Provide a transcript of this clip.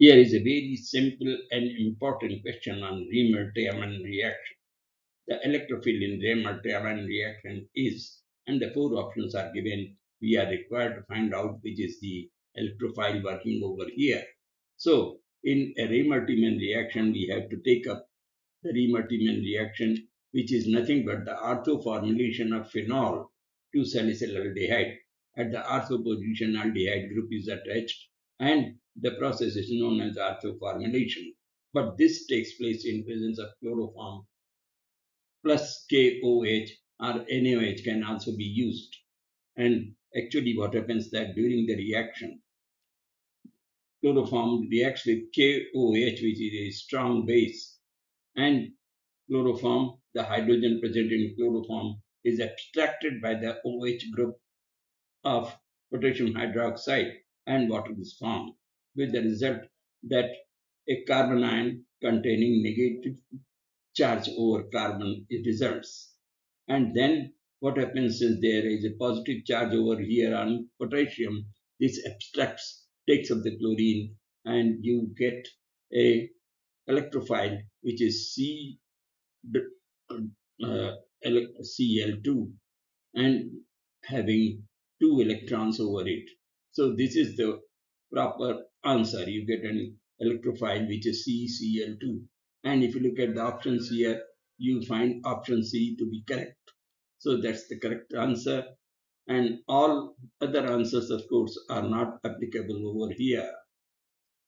Here is a very simple and important question on Reimer-Tiemann reaction. The electrophile in Reimer-Tiemann reaction is, and the four options are given. We are required to find out which is the electrophile working over here. So, in a Reimer-Tiemann reaction, we have to take up the Reimer-Tiemann reaction, which is nothing but the ortho formylation of phenol to salicylaldehyde. At the ortho position, aldehyde group is attached and the process is known as orthoformylation. But this takes place in presence of chloroform plus KOH or NaOH can also be used. And actually what happens that during the reaction, chloroform reacts with KOH which is a strong base and chloroform, the hydrogen present in chloroform is abstracted by the OH group of potassium hydroxide and water is formed, with the result that a carbanion containing negative charge over carbon results. And then what happens is there is a positive charge over here on potassium. This abstracts, takes up the chlorine, and you get a electrophile which is C uh, Cl2 and having two electrons over it. So this is the proper answer. You get an electrophile which is CCl2. And if you look at the options here, you find option C to be correct. So that's the correct answer. And all other answers, of course, are not applicable over here.